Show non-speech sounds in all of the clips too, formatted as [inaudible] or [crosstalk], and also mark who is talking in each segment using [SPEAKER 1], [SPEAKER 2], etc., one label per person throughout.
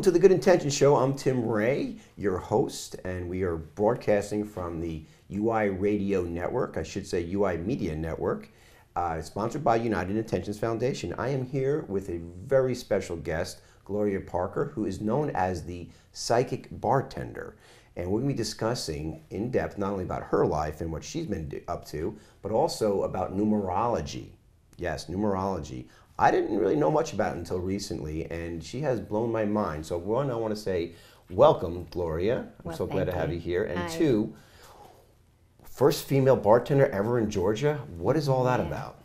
[SPEAKER 1] Welcome to the Good Intention Show. I'm Tim Ray, your host, and we are broadcasting from the UI Radio Network, I should say UI Media Network, uh, sponsored by United Intentions Foundation. I am here with a very special guest, Gloria Parker, who is known as the Psychic Bartender. And we're going to be discussing in depth not only about her life and what she's been up to, but also about numerology. Yes, numerology. I didn't really know much about until recently, and she has blown my mind. So, one, I want to say welcome, Gloria. I'm
[SPEAKER 2] Well,
[SPEAKER 1] so glad to have
[SPEAKER 2] you.
[SPEAKER 1] here. And
[SPEAKER 2] Hi.
[SPEAKER 1] two, first female bartender ever in Georgia. What is all that
[SPEAKER 2] Yeah.
[SPEAKER 1] about?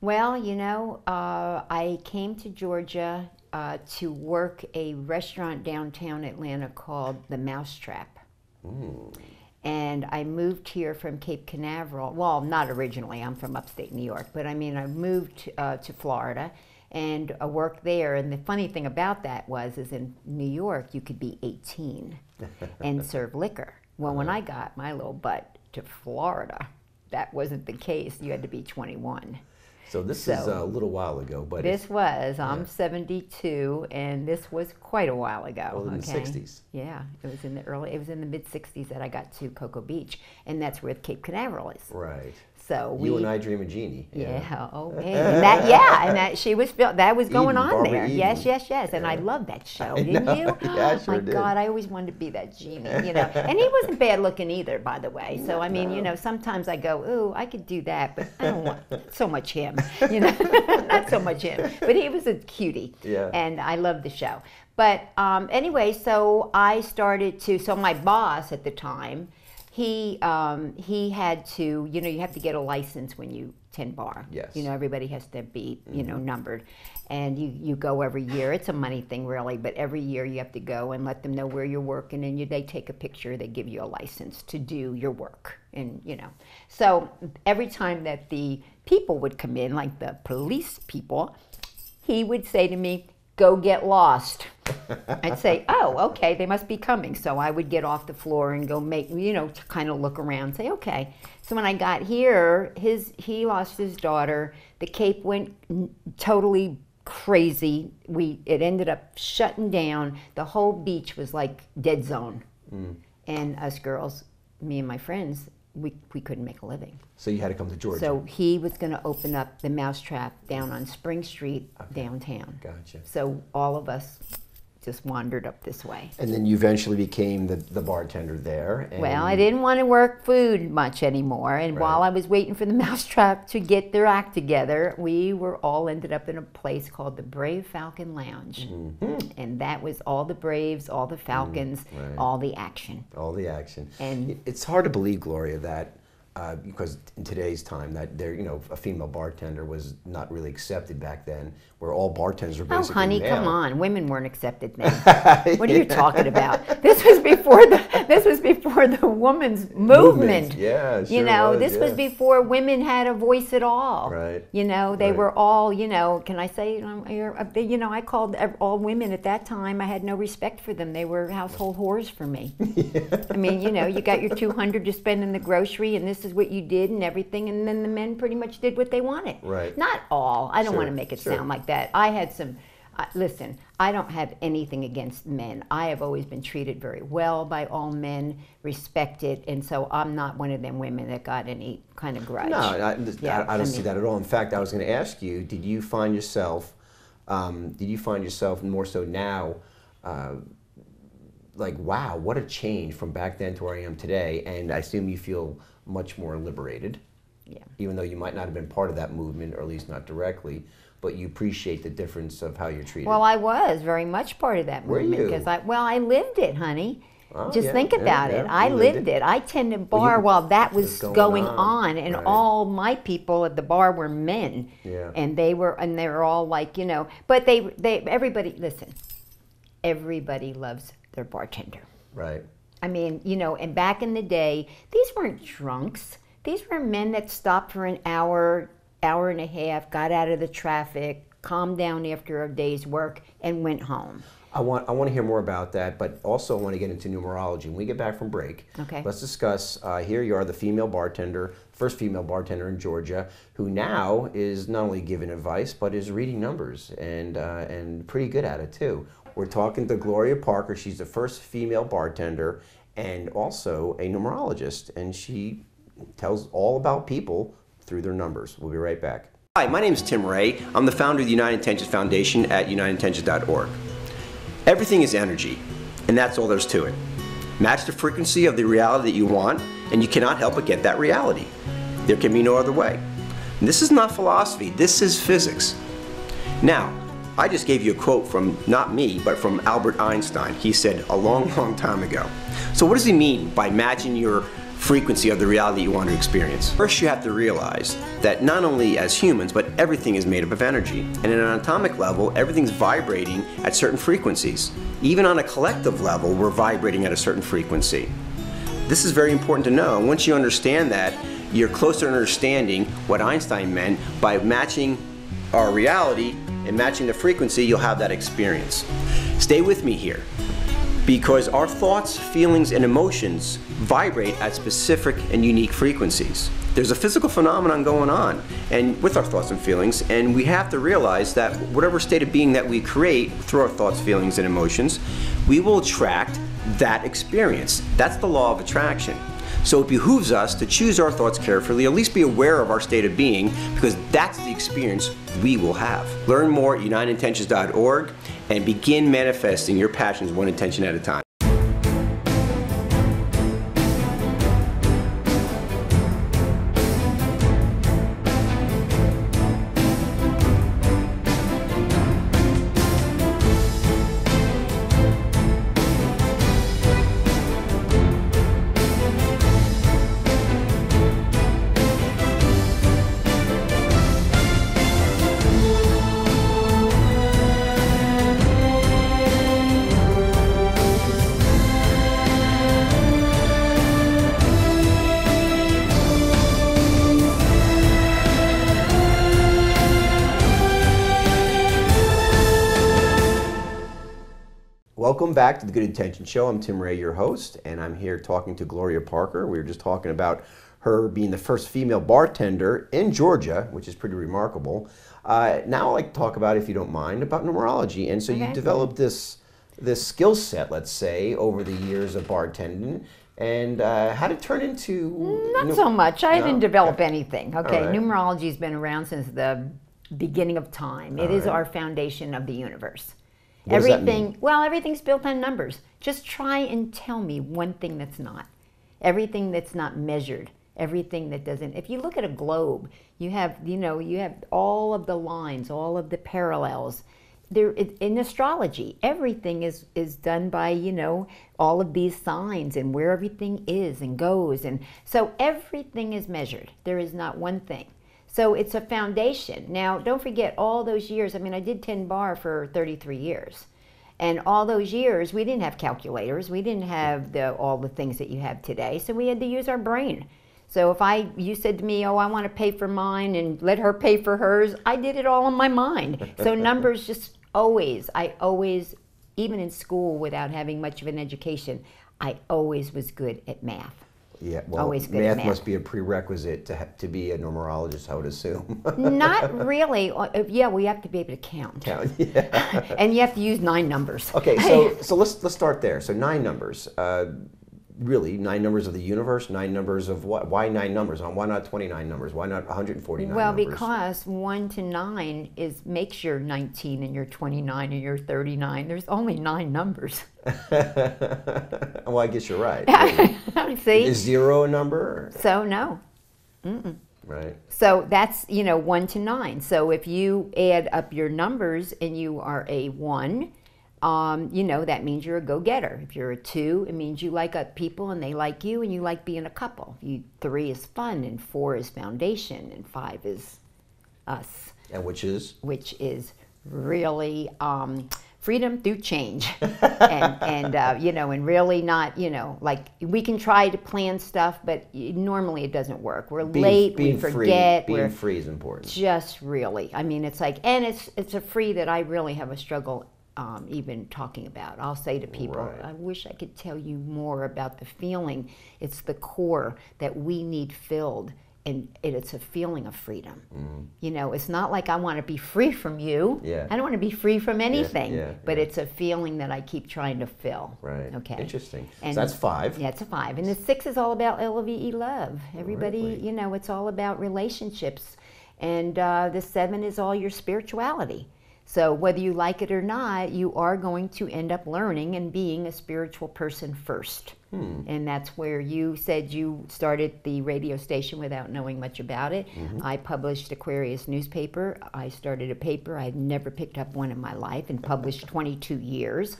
[SPEAKER 2] Well, you know, uh, I came to Georgia uh, to work a restaurant downtown Atlanta called the Mousetrap. And I moved here from Cape Canaveral. Well, not originally, I'm from upstate New York, but I mean, I moved uh, to Florida and I worked there. And the funny thing about that was, is in New York, you could be 18 [laughs] and serve liquor. Well, when I got my little butt to Florida, that wasn't the case. You had to be 21.
[SPEAKER 1] So, this is a little while ago, but
[SPEAKER 2] This was, I'm 72, and this was quite a while ago.
[SPEAKER 1] Oh, in the 60s.
[SPEAKER 2] Yeah, it was in the early, it was in the mid 60s that I got to Cocoa Beach, and that's where Cape Canaveral is.
[SPEAKER 1] right.
[SPEAKER 2] So we,
[SPEAKER 1] You and I dream of Jeannie.
[SPEAKER 2] yeah, oh, man. [laughs] And that, yeah, and that she was, fil- that was going
[SPEAKER 1] Eden,
[SPEAKER 2] on
[SPEAKER 1] Barbara
[SPEAKER 2] there. Yes,
[SPEAKER 1] Eden.
[SPEAKER 2] yes, yes, and I loved that show,
[SPEAKER 1] I
[SPEAKER 2] didn't
[SPEAKER 1] know.
[SPEAKER 2] you? [laughs]
[SPEAKER 1] Yeah, I sure
[SPEAKER 2] My
[SPEAKER 1] did.
[SPEAKER 2] God, I always wanted to be that genie, you know. And he wasn't [laughs] bad looking either, by the way. So I mean, you know, sometimes I go, ooh, I could do that, but I don't want so much him, you know, not so much him. But he was a cutie,
[SPEAKER 1] Yeah.
[SPEAKER 2] and I loved the show. But um, anyway, so I started to. So my boss at the time, he um, he had to, you know, you have to get a license when you tend bar.
[SPEAKER 1] Yes.
[SPEAKER 2] You know, everybody has to be, you
[SPEAKER 1] Mm-hmm.
[SPEAKER 2] know, numbered. And you, you go every year. It's a money thing, really, but every year you have to go and let them know where you're working, and you, they take a picture. They give you a license to do your work, and you know. So every time that the people would come in, like the police people, he would say to me, "Go get lost." I'd say, "Oh, okay, they must be coming." So I would get off the floor and go make, you know, to kind of look around, say, "Okay." So when I got here, his he lost his daughter. The Cape went n- totally crazy. We it ended up shutting down. The whole beach was like dead zone, mm. and us girls, me and my friends, we we couldn't make a living.
[SPEAKER 1] So, you had to come to Georgia.
[SPEAKER 2] So he was going to open up the Mousetrap down on Spring Street downtown.
[SPEAKER 1] Gotcha.
[SPEAKER 2] So all of us just wandered up this way.
[SPEAKER 1] And then you eventually became the, the bartender there. And
[SPEAKER 2] Well, I didn't want to work food much anymore, and while I was waiting for the [laughs] Mousetrap to get their act together, we were all ended up in a place called the Brave Falcon Lounge, mm-hmm. and that was all the Braves, all the mm, Falcons,
[SPEAKER 1] right.
[SPEAKER 2] all the action.
[SPEAKER 1] all the action.
[SPEAKER 2] And-
[SPEAKER 1] it's hard to believe, Gloria, that uh, because in today's time that there, you know, a female bartender was not really accepted back then, where all bartenders were basically
[SPEAKER 2] Oh,
[SPEAKER 1] basically
[SPEAKER 2] honey, come on! Women weren't accepted then. [laughs] what are you talking about? This was before the this was before the woman's movement.
[SPEAKER 1] Yeah,
[SPEAKER 2] you know,
[SPEAKER 1] was,
[SPEAKER 2] this was before women had a voice at all.
[SPEAKER 1] Right,
[SPEAKER 2] You know, they
[SPEAKER 1] right.
[SPEAKER 2] were all. You know, can I say? uh, You know, I called all women at that time. I had no respect for them. They were household whores for me. [laughs] yeah. I mean, you know, you got your two hundred to spend in the grocery, and this is what you did, and everything, and then the men pretty much did what they wanted.
[SPEAKER 1] Right.
[SPEAKER 2] Not all. I don't
[SPEAKER 1] Sure,
[SPEAKER 2] want to make it
[SPEAKER 1] sure.
[SPEAKER 2] sound like that. I had some. Uh, listen, I don't have anything against men. I have always been treated very well by all men, respected, and so I'm not one of them women that got any kind of grudge.
[SPEAKER 1] No, I, I,
[SPEAKER 2] Yeah,
[SPEAKER 1] I don't
[SPEAKER 2] I
[SPEAKER 1] see
[SPEAKER 2] mean-
[SPEAKER 1] that at all. In fact, I was going to ask you: Did you find yourself? Um, did you find yourself more so now? Uh, like, wow, what a change from back then to where I am today. And I assume you feel much more liberated.
[SPEAKER 2] Yeah.
[SPEAKER 1] even though you might not have been part of that movement, or at least not directly, but you appreciate the difference of how you're treated.
[SPEAKER 2] Well, I was very much part of that
[SPEAKER 1] Were
[SPEAKER 2] movement because I well, I lived it, honey.
[SPEAKER 1] Oh,
[SPEAKER 2] Just
[SPEAKER 1] yeah,
[SPEAKER 2] think
[SPEAKER 1] yeah,
[SPEAKER 2] about it.
[SPEAKER 1] yeah,
[SPEAKER 2] I
[SPEAKER 1] you lived it.
[SPEAKER 2] it. I tended
[SPEAKER 1] Well, you-
[SPEAKER 2] bar while that was
[SPEAKER 1] going
[SPEAKER 2] going,
[SPEAKER 1] on,
[SPEAKER 2] on, and
[SPEAKER 1] right.
[SPEAKER 2] all my people at the bar were men.
[SPEAKER 1] Yeah.
[SPEAKER 2] And they were, and they were all like, you know, but they, they, everybody, listen, everybody loves their bartender.
[SPEAKER 1] right.
[SPEAKER 2] I mean, you know, and back in the day, these weren't drunks. These were men that stopped for an hour, hour and a half, got out of the traffic, calmed down after a day's work, and went home.
[SPEAKER 1] I want I want to hear more about that, but also I want to get into numerology. When we get back from break,
[SPEAKER 2] Okay.
[SPEAKER 1] let's discuss. Uh, here you are, the female bartender, first female bartender in Georgia, who now is not only giving advice but is reading numbers and uh, and pretty good at it too. We're talking to Gloria Parker. She's the first female bartender and also a numerologist, and she tells all about people through their numbers. We'll be right back. Hi, my name is Tim Ray. I'm the founder of the United Intentions Foundation at unitedintentions.org. Everything is energy, and that's all there's to it. Match the frequency of the reality that you want, and you cannot help but get that reality. There can be no other way. And this is not philosophy, this is physics. Now, I just gave you a quote from not me, but from Albert Einstein. He said a long, long time ago. So, what does he mean by matching your frequency of the reality you want to experience. First, you have to realize that not only as humans, but everything is made up of energy. And at an atomic level, everything's vibrating at certain frequencies. Even on a collective level, we're vibrating at a certain frequency. This is very important to know. Once you understand that, you're closer to understanding what Einstein meant by matching our reality and matching the frequency, you'll have that experience. Stay with me here because our thoughts, feelings, and emotions vibrate at specific and unique frequencies. There's a physical phenomenon going on and with our thoughts and feelings, and we have to realize that whatever state of being that we create through our thoughts, feelings, and emotions, we will attract that experience. That's the law of attraction. So it behooves us to choose our thoughts carefully, at least be aware of our state of being, because that's the experience we will have. Learn more at unitedintentions.org and begin manifesting your passions one intention at a time. Welcome back to the Good Intention Show. I'm Tim Ray, your host, and I'm here talking to Gloria Parker. We were just talking about her being the first female bartender in Georgia, which is pretty remarkable. Uh, now I'd like to talk about, if you don't mind, about numerology. And so okay. you developed this this skill set, let's say, over the years of bartending. And uh, how did it turn into?
[SPEAKER 2] Not so much. I no? didn't develop okay. anything. Okay, right. numerology's been around since the beginning of time. It All is right. our foundation of the universe.
[SPEAKER 1] What
[SPEAKER 2] everything, well, everything's built on numbers. Just try and tell me one thing that's not. Everything that's not measured, everything that doesn't. If you look at a globe, you have, you know, you have all of the lines, all of the parallels. There, in astrology, everything is is done by you know all of these signs and where everything is and goes, and so everything is measured. There is not one thing. So it's a foundation. Now, don't forget all those years. I mean, I did 10 bar for 33 years. And all those years, we didn't have calculators. We didn't have the, all the things that you have today. So we had to use our brain. So if I, you said to me, oh, I want to pay for mine and let her pay for hers, I did it all in my mind. So [laughs] numbers just always, I always, even in school without having much of an education, I always was good at math.
[SPEAKER 1] Yeah, well, Always good math, math, must be a prerequisite to, ha- to be a numerologist, I would assume.
[SPEAKER 2] Not [laughs] really. Uh, yeah, we have to be able to count.
[SPEAKER 1] Count, [laughs] yeah.
[SPEAKER 2] and you have to use nine numbers.
[SPEAKER 1] Okay, so [laughs] so let's let's start there. So nine numbers. Uh, really nine numbers of the universe, nine numbers of what? Why nine numbers? Why not 29 numbers? Why not 149
[SPEAKER 2] well,
[SPEAKER 1] numbers?
[SPEAKER 2] because one to nine is makes you 19 and you're 29 and you're 39. There's only nine numbers. [laughs]
[SPEAKER 1] well, I guess you're right. [laughs]
[SPEAKER 2] See?
[SPEAKER 1] Is zero a number?
[SPEAKER 2] So, no. Mm-mm.
[SPEAKER 1] Right.
[SPEAKER 2] So that's, you know, one to nine. So if you add up your numbers and you are a one, um, you know, that means you're a go getter. If you're a two, it means you like people and they like you and you like being a couple. You, three is fun, and four is foundation, and five is us.
[SPEAKER 1] And which is?
[SPEAKER 2] Which is really um, freedom through change. [laughs] and, and uh, you know, and really not, you know, like we can try to plan stuff, but normally it doesn't work. We're being, late, being we forget.
[SPEAKER 1] Free, being free is important.
[SPEAKER 2] Just really. I mean, it's like, and it's, it's a free that I really have a struggle um, even talking about. I'll say to people, right. I wish I could tell you more about the feeling. It's the core that we need filled and it, it's a feeling of freedom. You know, it's not like I want to be free from you.
[SPEAKER 1] Yeah.
[SPEAKER 2] I don't want to be free from anything.
[SPEAKER 1] yeah,
[SPEAKER 2] but
[SPEAKER 1] yeah.
[SPEAKER 2] it's a feeling that I keep trying to fill.
[SPEAKER 1] Right.
[SPEAKER 2] Okay.
[SPEAKER 1] Interesting.
[SPEAKER 2] And-
[SPEAKER 1] so that's five.
[SPEAKER 2] Yeah, it's a five. And the six is all about LVE love. Everybody,
[SPEAKER 1] Really?
[SPEAKER 2] you know, it's all about relationships. And uh, the seven is all your spirituality. So whether you like it or not, you are going to end up learning and being a spiritual person first. Hmm. And that's where you said you started the radio station without knowing much about it. Mm-hmm. I published Aquarius newspaper. I started a paper. I had never picked up one in my life and published [laughs] 22 years.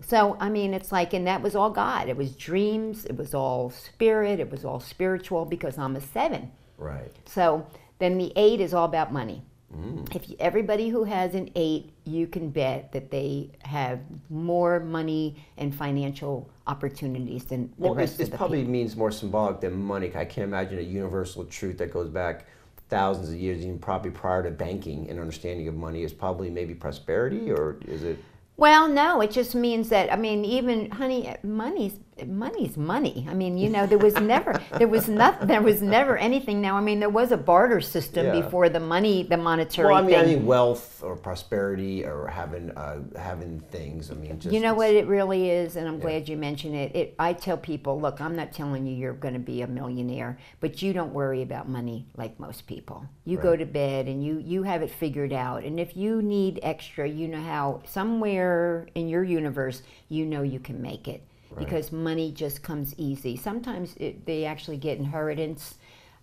[SPEAKER 2] So, I mean, it's like, and that was all God. It was dreams, it was all spirit, it was all spiritual because I'm a seven.
[SPEAKER 1] Right.
[SPEAKER 2] So then the eight is all about money. Mm. If you, everybody who has an eight, you can bet that they have more money and financial opportunities than the
[SPEAKER 1] Well,
[SPEAKER 2] rest
[SPEAKER 1] it,
[SPEAKER 2] of the
[SPEAKER 1] probably
[SPEAKER 2] people.
[SPEAKER 1] means more symbolic than money. I can't imagine a universal truth that goes back thousands of years, even probably prior to banking and understanding of money, is probably maybe prosperity, or is it?
[SPEAKER 2] Well, no, it just means that I mean, even honey, money's money's money. I mean, you know, there was never there was nothing there was never anything. Now, I mean, there was a barter system
[SPEAKER 1] Yeah.
[SPEAKER 2] before the money, the monetary
[SPEAKER 1] Well, I mean,
[SPEAKER 2] thing.
[SPEAKER 1] I mean, wealth or prosperity or having uh, having things. I mean, just
[SPEAKER 2] you know what it really is, and I'm glad you mentioned it. it. I tell people, look, I'm not telling you you're going to be a millionaire, but you don't worry about money like most people. You go to bed and you you have it figured out. And if you need extra, you know how somewhere in your universe, you know you can make it because money just comes easy. Sometimes it, they actually get inheritance.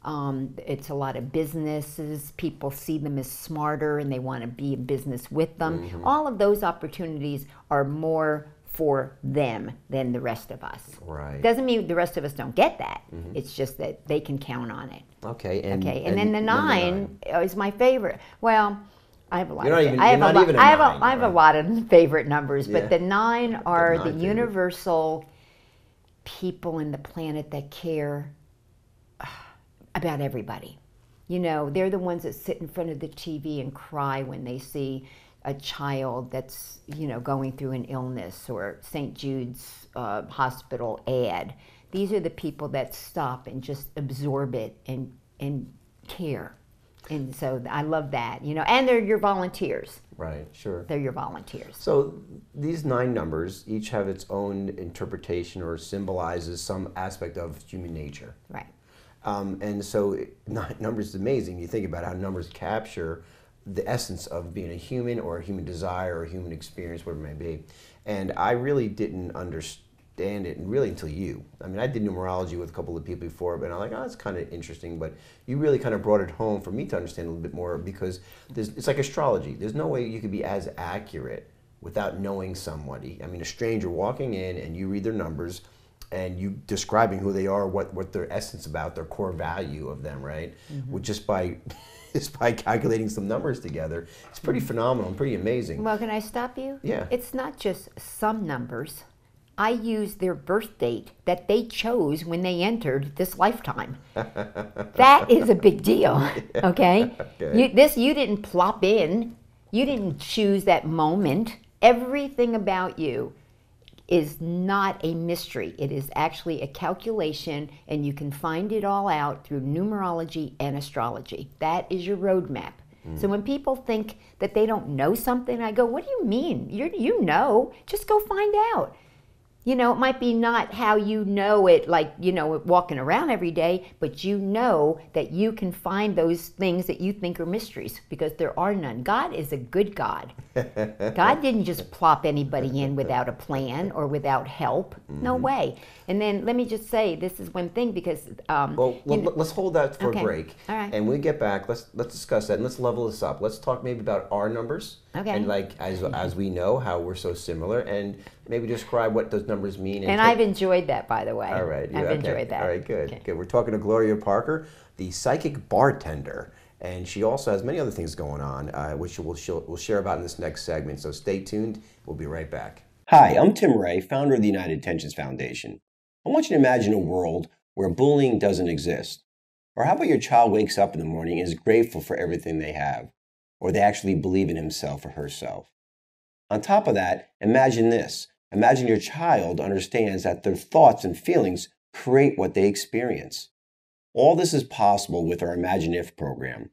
[SPEAKER 2] Um, it's a lot of businesses. People see them as smarter and they want to be in business with them.
[SPEAKER 1] Mm-hmm.
[SPEAKER 2] All of those opportunities are more for them than the rest of us.
[SPEAKER 1] Right.
[SPEAKER 2] Doesn't mean the rest of us don't get that. It's just that they can count on it.
[SPEAKER 1] Okay. And,
[SPEAKER 2] Okay, and, then the
[SPEAKER 1] number
[SPEAKER 2] nine, is my favorite. Well, I have a lot.
[SPEAKER 1] You're
[SPEAKER 2] of
[SPEAKER 1] not even-
[SPEAKER 2] I have a lot.
[SPEAKER 1] even a
[SPEAKER 2] I have
[SPEAKER 1] nine,
[SPEAKER 2] a, I have a lot of [laughs] favorite numbers,
[SPEAKER 1] Yeah.
[SPEAKER 2] but the nine are the,
[SPEAKER 1] nine favorite.
[SPEAKER 2] universal people in the planet that care about everybody. You know, they're the ones that sit in front of the TV and cry when they see a child that's, you know, going through an illness or St. Jude's uh, hospital ad. These are the people that stop and just absorb it and, and care. And so I love that, you know, and they're your volunteers.
[SPEAKER 1] Right. Sure.
[SPEAKER 2] They're your volunteers.
[SPEAKER 1] So these nine numbers each have its own interpretation or symbolizes some aspect of human nature.
[SPEAKER 2] Right.
[SPEAKER 1] Um, and so it- [laughs] numbers is amazing. You think about how numbers capture the essence of being a human or a human desire or a human experience, whatever it may be. And I really didn't understand it, and really until you. I mean, I did numerology with a couple of people before, but I'm like, oh, it's kind of interesting. But you really kind of brought it home for me to understand a little bit more because there's, it's like astrology. There's no way you could be as accurate without knowing somebody. I mean, a stranger walking in and you read their numbers and you describing who they are, what what their essence about, their core value of them, right? Mm-hmm. With just by [laughs] just by calculating some numbers together, it's pretty mm-hmm. phenomenal and pretty amazing.
[SPEAKER 2] Well, can I stop you?
[SPEAKER 1] Yeah.
[SPEAKER 2] It's not just some numbers. I use their birth date that they chose when they entered this lifetime. [laughs] that is a big deal. Okay?
[SPEAKER 1] Okay.
[SPEAKER 2] You, this you didn't plop in. You didn't choose that moment. Everything about you is not a mystery. It is actually a calculation, and you can find it all out through numerology and astrology. That is your roadmap. Hmm. So when people think that they don't know something, I go, "What do you mean? You you know? Just go find out." You know, it might be not how you know it, like, you know, walking around every day, but you know that you can find those things that you think are mysteries because there are none. God is a good God. [laughs] God didn't just plop anybody in without a plan or without help. No
[SPEAKER 1] Mm-hmm.
[SPEAKER 2] way. And then let me just say this is one thing because. Um,
[SPEAKER 1] Well,
[SPEAKER 2] you
[SPEAKER 1] let, us hold that for
[SPEAKER 2] Okay.
[SPEAKER 1] a break.
[SPEAKER 2] All right.
[SPEAKER 1] And when we get back, let's let's discuss that and let's level this up. Let's talk maybe about our numbers.
[SPEAKER 2] Okay.
[SPEAKER 1] And like as [laughs] as we know how we're so similar, and maybe describe what those numbers mean.
[SPEAKER 2] and
[SPEAKER 1] take-
[SPEAKER 2] I've enjoyed that, by the way.
[SPEAKER 1] All right.
[SPEAKER 2] I've
[SPEAKER 1] okay.
[SPEAKER 2] enjoyed that.
[SPEAKER 1] All right, good.
[SPEAKER 2] Okay.
[SPEAKER 1] Good. We're talking to Gloria Parker, the psychic bartender. And she also has many other things going on, uh, which we'll, she'll, we'll share about in this next segment. So stay tuned. We'll be right back. Hi, I'm Tim Ray, founder of the United Intentions Foundation. I want you to imagine a world where bullying doesn't exist. Or how about your child wakes up in the morning and is grateful for everything they have, or they actually believe in himself or herself? On top of that, imagine this. Imagine your child understands that their thoughts and feelings create what they experience. All this is possible with our Imagine If program.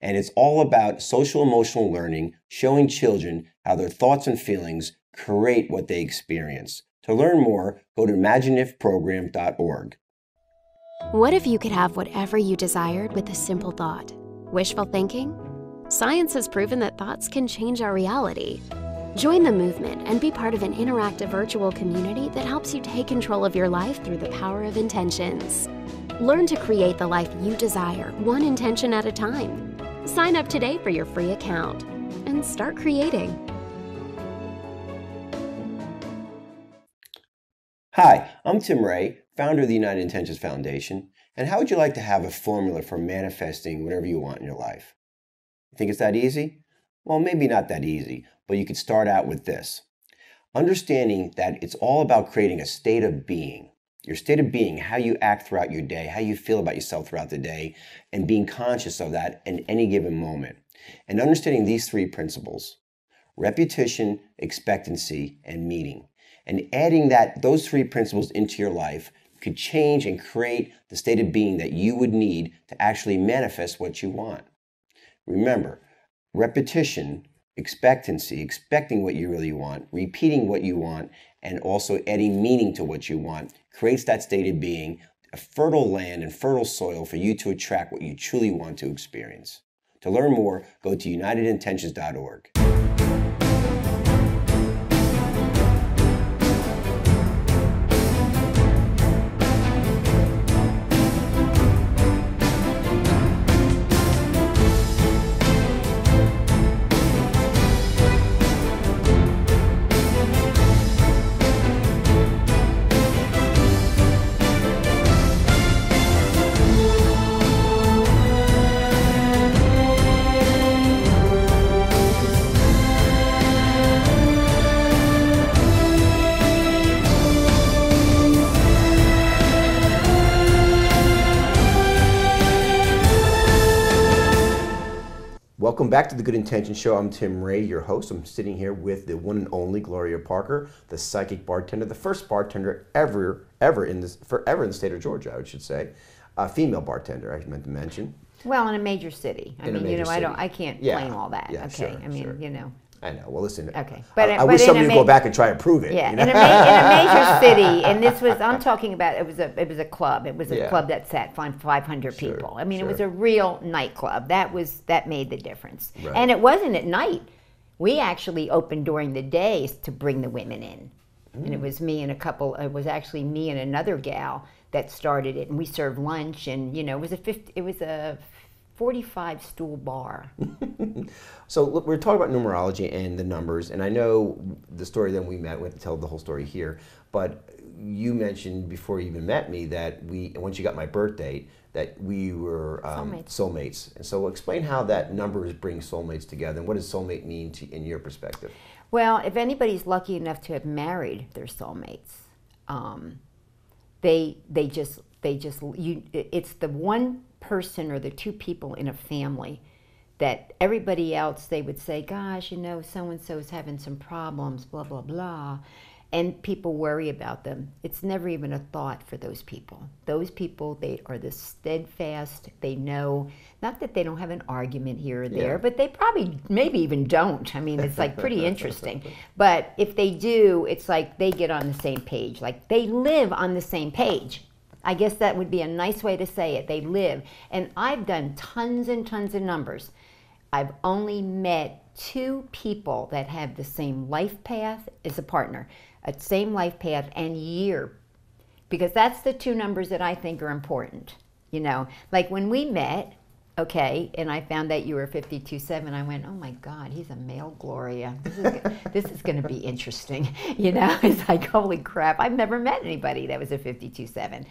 [SPEAKER 1] And it's all about social emotional learning, showing children how their thoughts and feelings create what they experience. To learn more, go to imagineifprogram.org.
[SPEAKER 3] What if you could have whatever you desired with a simple thought? Wishful thinking? Science has proven that thoughts can change our reality. Join the movement and be part of an interactive virtual community that helps you take control of your life through the power of intentions. Learn to create the life you desire, one intention at a time. Sign up today for your free account and start creating.
[SPEAKER 1] Hi, I'm Tim Ray, founder of the United Intentions Foundation. And how would you like to have a formula for manifesting whatever you want in your life? Think it's that easy? Well, maybe not that easy, but you could start out with this. Understanding that it's all about creating a state of being. Your state of being, how you act throughout your day, how you feel about yourself throughout the day, and being conscious of that in any given moment. And understanding these three principles repetition, expectancy, and meaning and adding that those three principles into your life could change and create the state of being that you would need to actually manifest what you want. Remember, repetition, expectancy, expecting what you really want, repeating what you want, and also adding meaning to what you want creates that state of being, a fertile land and fertile soil for you to attract what you truly want to experience. To learn more, go to unitedintentions.org. Welcome back to the Good Intention Show. I'm Tim Ray, your host. I'm sitting here with the one and only Gloria Parker, the psychic bartender, the first bartender ever, ever in this, forever in the state of Georgia, I should say, a female bartender. I meant to mention.
[SPEAKER 2] Well, in a major city. I
[SPEAKER 1] In a
[SPEAKER 2] mean, you
[SPEAKER 1] major
[SPEAKER 2] know, I don't,
[SPEAKER 1] city.
[SPEAKER 2] I can't
[SPEAKER 1] Yeah.
[SPEAKER 2] claim all that.
[SPEAKER 1] Yeah,
[SPEAKER 2] okay,
[SPEAKER 1] sure,
[SPEAKER 2] I mean,
[SPEAKER 1] sure.
[SPEAKER 2] you know.
[SPEAKER 1] I know. Well, listen.
[SPEAKER 2] Okay,
[SPEAKER 1] but I, I
[SPEAKER 2] but
[SPEAKER 1] wish somebody would go back and try and prove it.
[SPEAKER 2] Yeah,
[SPEAKER 1] you
[SPEAKER 2] in, a ma- in a [laughs] major city, and this was I'm talking about. It was a it was a club. It was a
[SPEAKER 1] Yeah.
[SPEAKER 2] club that sat five 500
[SPEAKER 1] Sure,
[SPEAKER 2] people. I mean, it was a real nightclub. That was that made the difference.
[SPEAKER 1] Right.
[SPEAKER 2] And it wasn't at night. We actually opened during the day to bring the women in, and
[SPEAKER 1] Mm.
[SPEAKER 2] it was me and a couple. It was actually me and another gal that started it, and we served lunch, and you know, it was a 50, It was a 45 stool bar. [laughs]
[SPEAKER 1] So look, we're talking about numerology and the numbers, and I know the story that we met with. Tell the whole story here, but you mentioned before you even met me that we once you got my birth date that we were um,
[SPEAKER 2] Soulmates.
[SPEAKER 1] soulmates. And so explain how that numbers bring soulmates together, and what does soulmate mean to, in your perspective?
[SPEAKER 2] Well, if anybody's lucky enough to have married their soulmates, um, they they just they just you it's the one person or the two people in a family that everybody else they would say, gosh, you know, so and so's having some problems, blah blah blah. And people worry about them. It's never even a thought for those people. Those people, they are the steadfast. They know, not that they don't have an argument here or there,
[SPEAKER 1] Yeah.
[SPEAKER 2] but they probably maybe even don't. I mean, it's like pretty [laughs] interesting. But if they do, it's like they get on the same page. Like they live on the same page. I guess that would be a nice way to say it. They live. And I've done tons and tons of numbers. I've only met two people that have the same life path as a partner, a same life path and year because that's the two numbers that I think are important. You know, like when we met, okay, and I found that you were 52.7, I went, oh my God, he's a male Gloria. This is, [laughs] is going to be interesting. [laughs] You know, it's like, holy crap, I've never met anybody that was a 52.7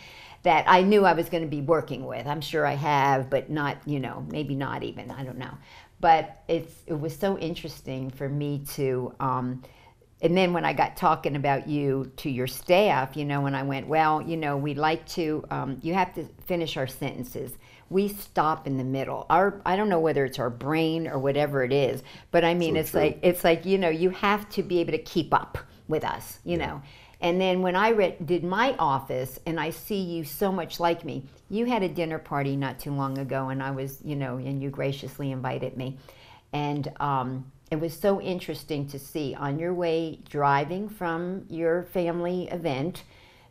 [SPEAKER 2] that I knew I was going to be working with. I'm sure I have, but not, you know, maybe not even, I don't know. But it's, it was so interesting for me to, um, and then when I got talking about you to your staff, you know, when I went, well, you know, we like to, um, you have to finish our sentences. We stop in the middle. Our, I don't know whether it's our brain or whatever it is, but I mean,
[SPEAKER 1] So
[SPEAKER 2] it's
[SPEAKER 1] true.
[SPEAKER 2] like, it's like, you know, you have to be able to keep up. with us, you know. And then when I re- did my office, and I see you so much like me, you had a dinner party not too long ago, and I was, you know, and you graciously invited me, and um, it was so interesting to see on your way driving from your family event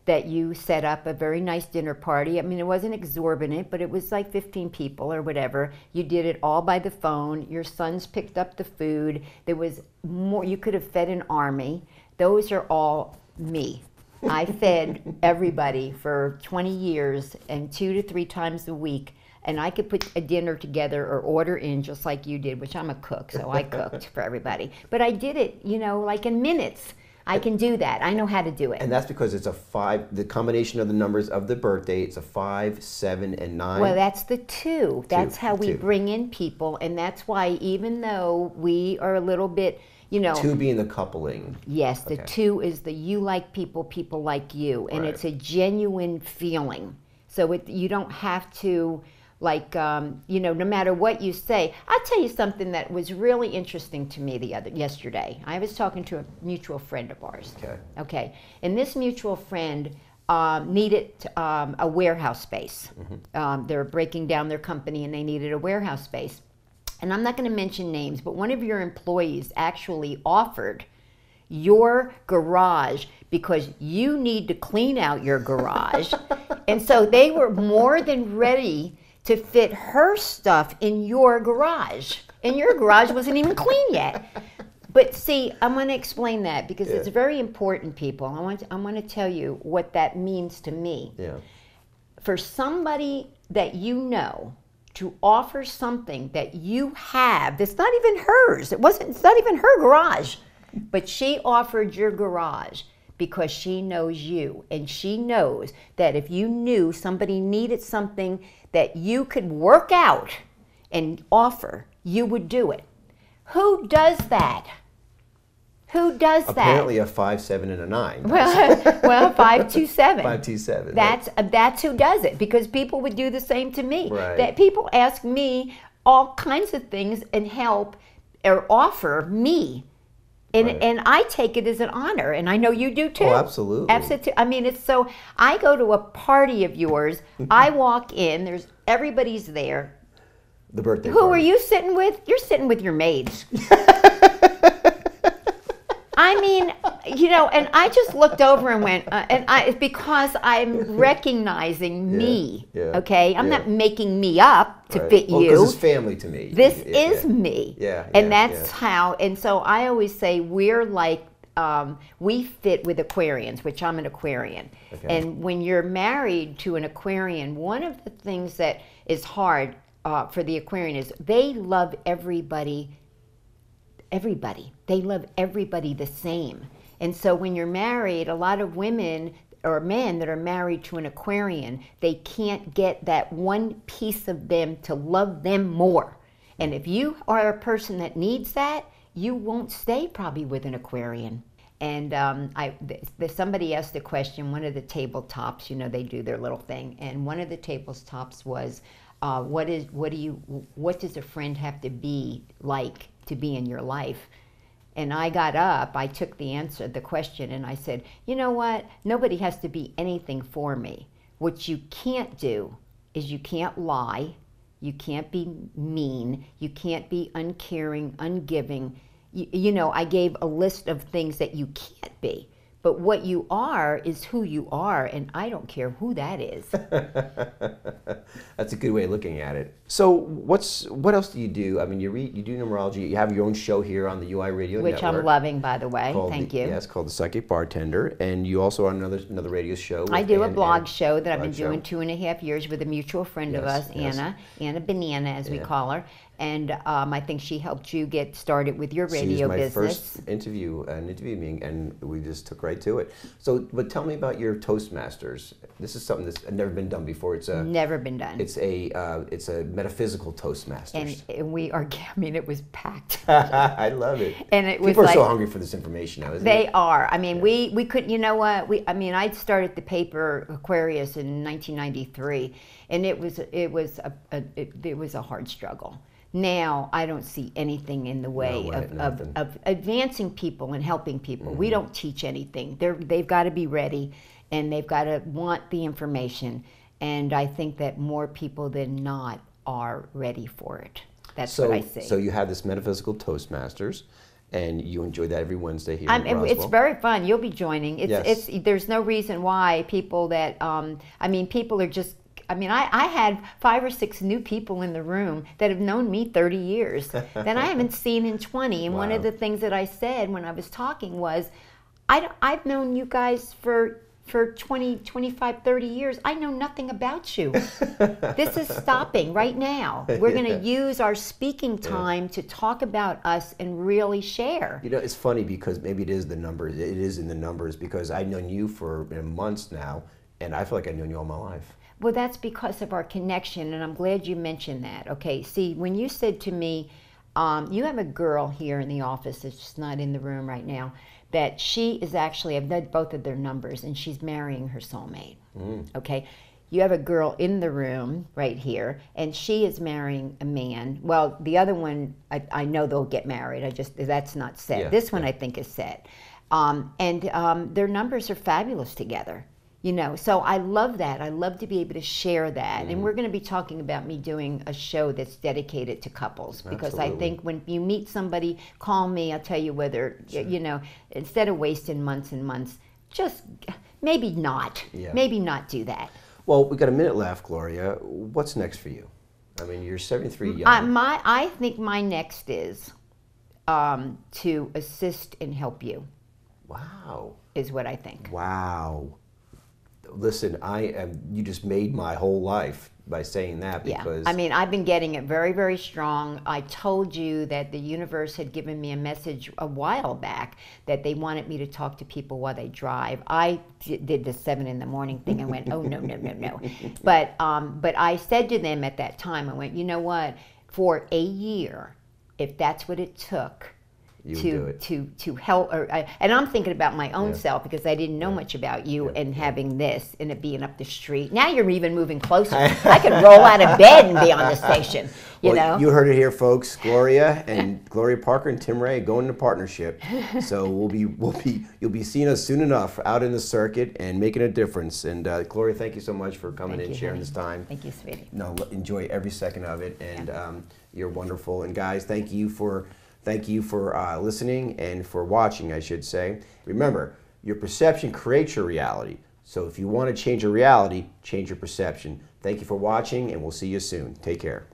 [SPEAKER 2] that you set up a very nice dinner party. I mean, it wasn't exorbitant, but it was like 15 people or whatever. You did it all by the phone. Your sons picked up the food. There was more, you could have fed an army. Those are all me. I fed everybody for 20 years and two to three times a week. And I could put a dinner together or order in just like you did, which I'm a cook, so I cooked [laughs] for everybody. But I did it, you know, like in minutes. I can do that. I know how to do it.
[SPEAKER 1] And that's because it's a five, the combination of the numbers of the birthday, it's a five, seven, and nine.
[SPEAKER 2] Well, that's the two. That's
[SPEAKER 1] Two,
[SPEAKER 2] how we
[SPEAKER 1] two.
[SPEAKER 2] bring in people, and that's why even though we are a little bit, you know,
[SPEAKER 1] Two being the coupling.
[SPEAKER 2] yes, the
[SPEAKER 1] Okay.
[SPEAKER 2] two is the you like people, people like you, and
[SPEAKER 1] Right.
[SPEAKER 2] it's a genuine feeling. So it, you don't have to, like, um, you know, no matter what you say. I'll tell you something that was really interesting to me the other yesterday. I was talking to a mutual friend of ours.
[SPEAKER 1] Okay.
[SPEAKER 2] Okay. And this mutual friend um, needed um, a warehouse space. Um, they were breaking down their company and they needed a warehouse space. And I'm not going to mention names, but one of your employees actually offered your garage because you need to clean out your garage. [laughs] and so they were more than ready to fit her stuff in your garage. And your garage wasn't even clean yet. But see, I'm going to explain that because it's very important, people. I want I'm going to tell you what that means to me.
[SPEAKER 1] Yeah.
[SPEAKER 2] For somebody that you know to offer something that you have that's not even hers. It wasn't it's not even her garage. But she offered your garage because she knows you and she knows that if you knew somebody needed something that you could work out and offer, you would do it. Who does that? Who does that?
[SPEAKER 1] Apparently a five, seven, and a nine.
[SPEAKER 2] Well, [laughs] [laughs] well, five two seven.
[SPEAKER 1] Five, two, seven.
[SPEAKER 2] That's uh, that's who does it because people would do the same to me.
[SPEAKER 1] Right.
[SPEAKER 2] That people ask me all kinds of things and help or offer me. And,
[SPEAKER 1] Right.
[SPEAKER 2] and I take it as an honor, and I know you do too.
[SPEAKER 1] Oh, absolutely.
[SPEAKER 2] Absolutely. I mean, it's so. I go to a party of yours. I [laughs] walk in. There's everybody's there.
[SPEAKER 1] the birthday.
[SPEAKER 2] Who are you sitting with? You're sitting with your maids. [laughs] I mean, you know, and I just looked over and went, uh, and I it's because I'm [laughs] recognizing me.
[SPEAKER 1] yeah,
[SPEAKER 2] Okay, I'm
[SPEAKER 1] yeah.
[SPEAKER 2] not making me up to
[SPEAKER 1] Right.
[SPEAKER 2] fit
[SPEAKER 1] Well,
[SPEAKER 2] you.
[SPEAKER 1] This is family to me.
[SPEAKER 2] This is me.
[SPEAKER 1] Yeah,
[SPEAKER 2] And that's how, and so I always say we're like, um, we fit with Aquarians, which I'm an Aquarian.
[SPEAKER 1] Okay.
[SPEAKER 2] And when you're married to an Aquarian, one of the things that is hard uh, for the Aquarian is they love everybody everybody. They love everybody the same. And so when you're married, a lot of women or men that are married to an Aquarian, they can't get that one piece of them to love them more. And if you are a person that needs that, you won't stay probably with an Aquarian. And um, I, th- somebody asked a question. One of the tabletops, you know, they do their little thing, and one of the tabletops was, uh, "What is? What do you? What does a friend have to be like to be in your life?" And I got up, I took the answer, the question, and I said, "You know what? Nobody has to be anything for me. What you can't do is you can't lie, you can't be mean, you can't be uncaring, ungiving." you, you know, I gave a list of things that you can't be. But what you are is who you are, and I don't care who that is. [laughs]
[SPEAKER 1] That's a good way of looking at it. So, what's what else do you do? I mean, you read, you do numerology. You have your own show here on the UI Radio
[SPEAKER 2] which
[SPEAKER 1] Network.
[SPEAKER 2] I'm loving, by the way. Thank
[SPEAKER 1] the,
[SPEAKER 2] you.
[SPEAKER 1] Yeah, it's called the Psychic Bartender, and you also are on another another radio show.
[SPEAKER 2] I do a blog
[SPEAKER 1] Ann-
[SPEAKER 2] show that I've been
[SPEAKER 1] show.
[SPEAKER 2] doing two and a half years with a mutual friend of
[SPEAKER 1] Yes,
[SPEAKER 2] us,
[SPEAKER 1] yes.
[SPEAKER 2] Anna, Anna Banana, as we call her. And um, I think she helped you get started with your
[SPEAKER 1] She was
[SPEAKER 2] radio
[SPEAKER 1] my
[SPEAKER 2] business.
[SPEAKER 1] first interview, an interview meeting, and we just took right to it. So, but tell me about your Toastmasters. This is something that's never been done before. It's a
[SPEAKER 2] Never been done.
[SPEAKER 1] it's a uh, it's a metaphysical Toastmasters.
[SPEAKER 2] and, and we are, [laughs] I mean, it was packed. [laughs]
[SPEAKER 1] I love it.
[SPEAKER 2] And it was
[SPEAKER 1] People are so hungry for this information now, isn't
[SPEAKER 2] They
[SPEAKER 1] it?
[SPEAKER 2] are. I mean, we we couldn't. You know what? We. I mean, I started the paper Aquarius in 1993, and it was it was a, a it, it was a hard struggle Now I don't see anything in the way
[SPEAKER 1] way,
[SPEAKER 2] of, of, of advancing people and helping people.
[SPEAKER 1] Mm-hmm.
[SPEAKER 2] We don't teach anything. They're, they've got to be ready and they've got to want the information. And I think that more people than not are ready for it. That's
[SPEAKER 1] So,
[SPEAKER 2] what I see.
[SPEAKER 1] so you have this metaphysical Toastmasters, and you enjoy that every Wednesday here
[SPEAKER 2] I'm,
[SPEAKER 1] in
[SPEAKER 2] it's very fun. You'll be joining. It's,
[SPEAKER 1] Yes.
[SPEAKER 2] it's there's no reason why people that um, I mean people are just. I mean, I, I had five or six new people in the room that have known me 30 years [laughs] that I haven't seen in 20. And one of the things that I said when I was talking was, I, I've known you guys for for 20, 25, 30 years. I know nothing about you. [laughs] this is stopping right now. We're going [laughs] to use our speaking time to talk about us and really share.
[SPEAKER 1] You know, it's funny because maybe it is the numbers. It is in the numbers because I've known you for you know, months now, and I feel like I've known you all my life.
[SPEAKER 2] Well, that's because of our connection, and I'm glad you mentioned that. Okay, see, when you said to me, um, you have a girl here in the office that's just not in the room right now, that she is actually, I've read both of their numbers, and she's marrying her soulmate. Okay, you have a girl in the room right here, and she is marrying a man. Well, the other one, I, I know they'll get married. I just, that's not set.
[SPEAKER 1] Yeah,
[SPEAKER 2] this one I think is set. Um, and um, their numbers are fabulous together you know so i love that i love to be able to share that and we're going to be talking about me doing a show that's dedicated to couples because i think when you meet somebody call me i'll tell you whether y you know instead of wasting months and months just maybe not
[SPEAKER 1] Yeah.
[SPEAKER 2] maybe not do that
[SPEAKER 1] Well, we got a minute left, Gloria. What's next for you? I mean, you're 73 young.
[SPEAKER 2] I, my i think my next is um, to assist and help you
[SPEAKER 1] wow.
[SPEAKER 2] is what i think
[SPEAKER 1] Wow. Listen, I am. You just made my whole life by saying that because
[SPEAKER 2] Yeah, I mean, I've been getting it very, very strong. I told you that the universe had given me a message a while back that they wanted me to talk to people while they drive. I d- did the seven in the morning thing and went, oh no, no, no, no. [laughs] But um, but I said to them at that time, I went, you know what? For a year, if that's what it took. To, to to help or, I and I'm thinking about my own
[SPEAKER 1] Yeah.
[SPEAKER 2] self because I didn't know much about you
[SPEAKER 1] Yeah,
[SPEAKER 2] and
[SPEAKER 1] yeah.
[SPEAKER 2] having this and it being up the street. Now you're even moving closer. [laughs] I could roll out of bed and be on the station. You [laughs]
[SPEAKER 1] well,
[SPEAKER 2] know.
[SPEAKER 1] you heard it here, folks. Gloria and Gloria Parker and Tim Ray going into partnership. So [laughs] we'll be we'll be you'll be seeing us soon enough out in the circuit and making a difference. And uh, Gloria, thank you so much for coming
[SPEAKER 2] Thank
[SPEAKER 1] in, sharing
[SPEAKER 2] honey.
[SPEAKER 1] this time.
[SPEAKER 2] Thank you, sweetie.
[SPEAKER 1] No, enjoy every second of it, and um, you're wonderful. And guys, thank you for thank you for uh, listening and for watching. I should say. Remember, your perception creates your reality. So if you want to change your reality, change your perception. Thank you for watching, and we'll see you soon. Take care.